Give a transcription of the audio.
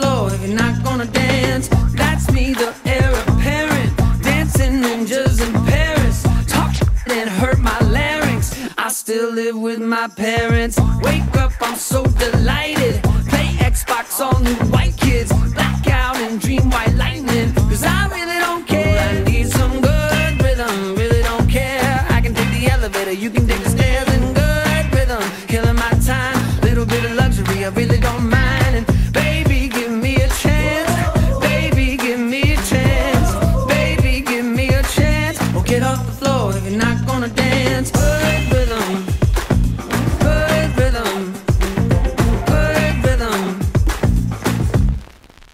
floor if you're not gonna dance. That's me, the heir apparent. Dancing ninjas in Paris. Talk and hurt my larynx. I still live with my parents. Wake up, I'm so delighted. Play Xbox, all new white kids. Blackout and dream white lightning. Cause I really don't care. I need some good rhythm, really don't care. I can take the elevator, you can take the stairs in good rhythm. Killing my time, little bit of luxury, I really don't mind. the floor if you're not gonna dance.